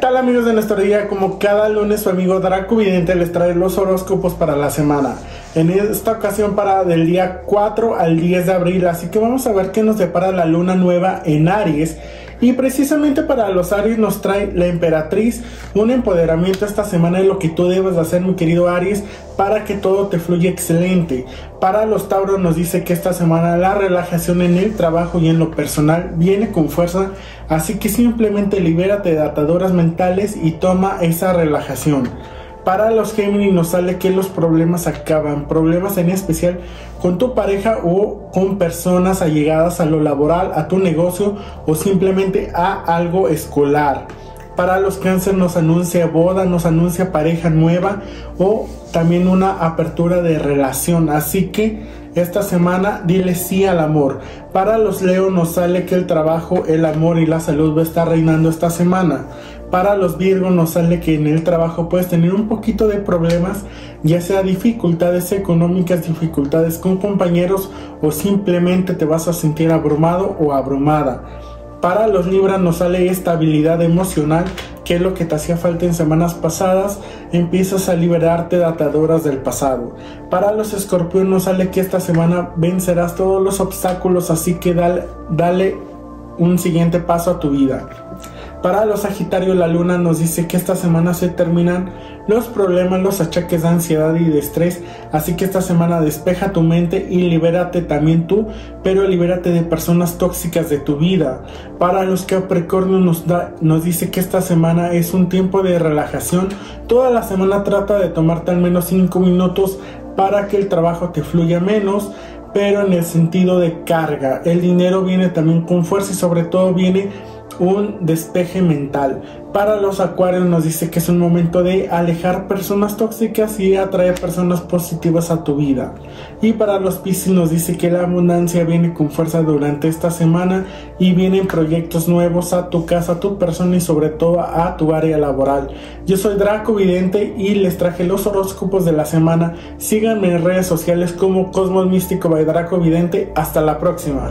tal amigos de nuestra día? Como cada lunes su amigo Draco Vidente les trae los horóscopos para la semana. En esta ocasión para del día 4 al 10 de abril, así que vamos a ver qué nos depara la luna nueva en Aries y precisamente para los Aries nos trae la emperatriz un empoderamiento esta semana de lo que tú debes hacer, mi querido Aries, para que todo te fluya excelente. Para los Tauros nos dice que esta semana la relajación en el trabajo y en lo personal viene con fuerza, así que simplemente libérate de ataduras mentales y toma esa relajación. Para los Géminis nos sale que los problemas acaban, problemas en especial con tu pareja o con personas allegadas a lo laboral, a tu negocio o simplemente a algo escolar. Para los cáncer nos anuncia boda, nos anuncia pareja nueva o también una apertura de relación. Así que esta semana dile sí al amor. Para los Leo nos sale que el trabajo, el amor y la salud va a estar reinando esta semana. Para los Virgo nos sale que en el trabajo puedes tener un poquito de problemas, ya sea dificultades económicas, dificultades con compañeros o simplemente te vas a sentir abrumado o abrumada. Para los Libras nos sale estabilidad emocional, que es lo que te hacía falta en semanas pasadas, empiezas a liberarte de ataduras del pasado. Para los Escorpión nos sale que esta semana vencerás todos los obstáculos, así que dale, dale un siguiente paso a tu vida. Para los Sagitarios la luna nos dice que esta semana se terminan los problemas, los achaques de ansiedad y de estrés, así que esta semana despeja tu mente y libérate también tú, pero libérate de personas tóxicas de tu vida. Para los Capricornio nos, da, nos dice que esta semana es un tiempo de relajación, toda la semana trata de tomarte al menos 5 minutos para que el trabajo te fluya menos, pero en el sentido de carga. El dinero viene también con fuerza y sobre todo viene un despeje mental. Para los acuarios nos dice que es un momento de alejar personas tóxicas y atraer personas positivas a tu vida. Y para los piscis nos dice que la abundancia viene con fuerza durante esta semana y vienen proyectos nuevos a tu casa, a tu persona y sobre todo a tu área laboral. Yo soy Draco Vidente y les traje los horóscopos de la semana. Síganme en redes sociales como Cosmos Místico by Draco Vidente. Hasta la próxima.